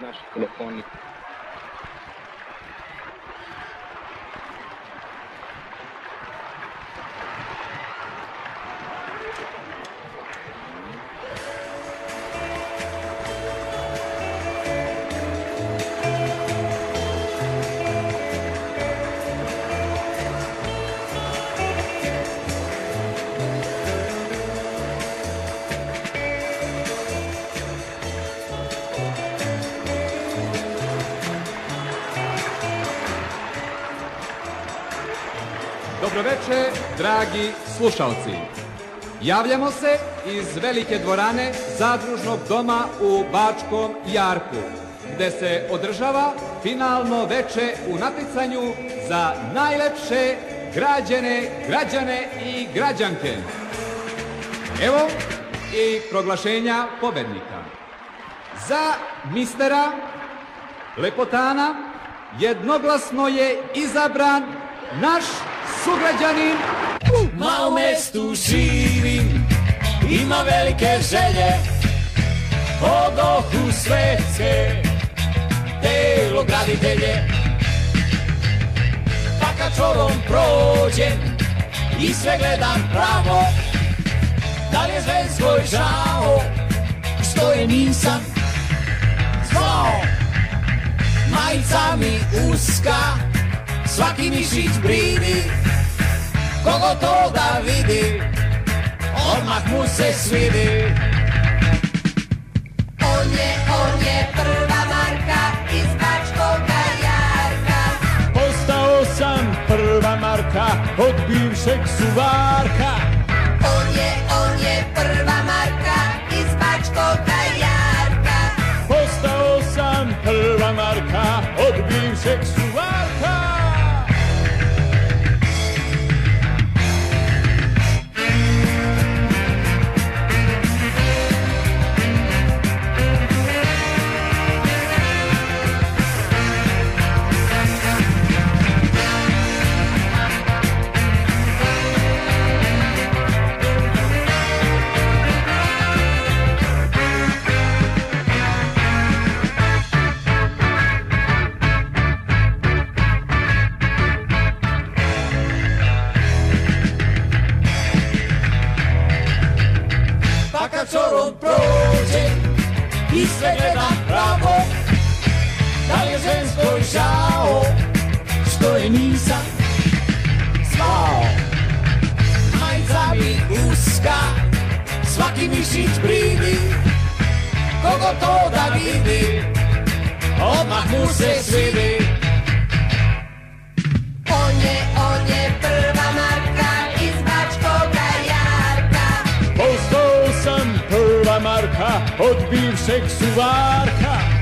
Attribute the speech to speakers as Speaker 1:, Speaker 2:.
Speaker 1: Наш телефонный
Speaker 2: Dobroveče, dragi slušalci. Javljamo se iz velike dvorane Zadružnog doma u Bačkom Jarku, gde se održava finalno veče u natjecanju za najlepše građane, građane i građanke. Evo i proglašenja pobednika. Za mistera Lepotana jednoglasno je izabran naš sugrađanin.
Speaker 3: U mestu živim, ima velike želje. Odohu svetske, telo graditelje. Pa kad čorom prođem i sve gledam pravo Da li je ženskoj žao, što je nisam zvao? Majica mi uska, svaki mišić bridi Kogo to da vidi, odmah mu se svidi
Speaker 4: On je, on je prva marka iz Bačkoga Jarka.
Speaker 3: Postao sam prva marka od bivšeg suvarka
Speaker 4: On je, on je prva marka iz Bačkoga Jarka.
Speaker 3: Postao sam prva marka od bivšeg suvarka što je nisam zvao Majica mi uska, svaki mišić bridi Kogo to da vidi, odmah mu se svidi
Speaker 4: On je, on je prva marka iz Bačkoga Jarka.
Speaker 3: Postao sam prva marka od bivšeg suvarka